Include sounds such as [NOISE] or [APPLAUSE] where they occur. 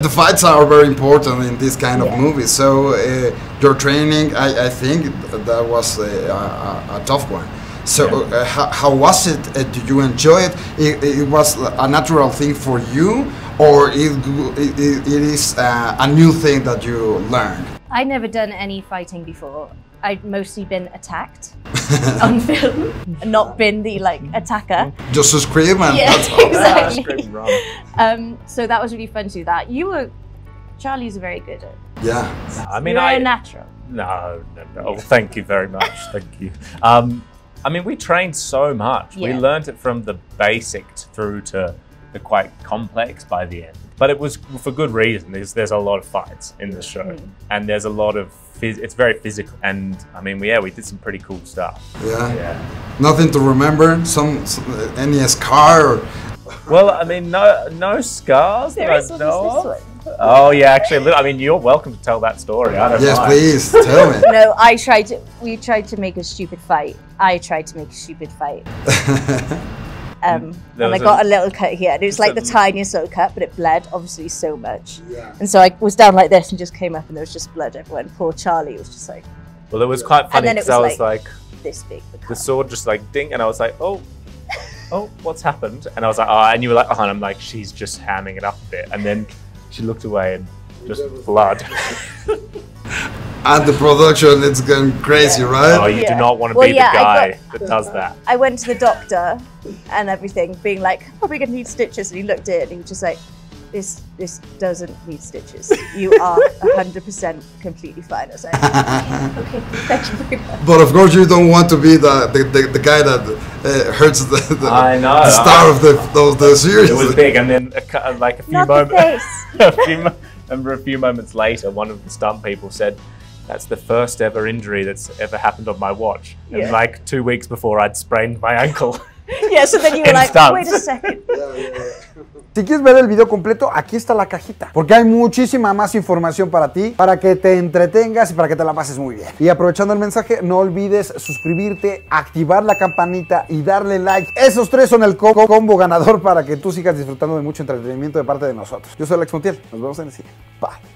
The fights are very important in this kind of movies. So uh, your training, I, I think that was a, a, a tough one. So uh, how, how was it? Uh, did you enjoy it? it? It was a natural thing for you, or it, it, it is uh, a new thing that you learned? I'd never done any fighting before. I'd mostly been attacked [LAUGHS] on film, not been the like attacker. Just as scream and Yeah, that's [LAUGHS] exactly. Scream and. Um, so that was really fun to do that. You were, Charlie's very good at. Yeah. I mean, You're I a natural. no, no, no. Oh, thank you very much. [LAUGHS] Thank you. Um, I mean, we trained so much. We Yeah. learned it from the basic through to the quite complex by the end. But it was for good reason. There's there's a lot of fights in the show, Mm. and there's a lot of phys- it's very physical. And I mean, yeah, we did some pretty cool stuff. Yeah. Yeah. Nothing to remember. Some, some any scar. Or, Well, I mean, no no scars There that is I know is of. one. Oh yeah, actually, I mean, you're welcome to tell that story. I don't yes, mind. please tell me. [LAUGHS] No, I tried to. We tried to make a stupid fight. I tried to make a stupid fight. [LAUGHS] Um, and I got a- a, little cut here. And it was like the a- tiniest little cut, but it bled obviously so much. Yeah. And so I was down like this and just came up, and there was just blood everywhere. And poor Charlie was just like Well, it was quite funny then it because I was was like, this big. The the sword just like ding, and I was like, oh, [LAUGHS] oh, what's happened? And I was like, oh, and you were like, oh, and I'm like, she's just hamming it up a bit, and then she looked away and just blood. [LAUGHS] And the production, it's going crazy, right? oh, you Yeah. do not want to Well, be yeah, the guy got- that does [LAUGHS] that. I went to the doctor and everything, being like, probably gonna need stitches. And he looked at it and he was just like, this this doesn't need stitches. You are [LAUGHS] 100% completely fine. I was like, [LAUGHS] okay, thank you very much. But of course, you don't want to be the the, the, the guy that uh, hurts the, the, I know. the star of the of the series. It was big, and then a, like a few moments, a few, mo- remember a few moments later, one of the stunt people said. That's the first ever injury that's ever happened on my watch. And Yeah. like two weeks before, I'd sprained my ankle. [LAUGHS] Yeah, so then you were [LAUGHS] like, stunts. wait a second. [LAUGHS] Si quieres ver el video completo, aquí está la cajita. Porque hay muchísima más información para ti, para que te entretengas y para que te la pases muy bien. Y aprovechando el mensaje, no olvides suscribirte, activar la campanita y darle like. Esos tres son el co- combo ganador para que tú sigas disfrutando de mucho entretenimiento de parte de nosotros. Yo soy Alex Montiel. Nos vemos en el siguiente. Bye.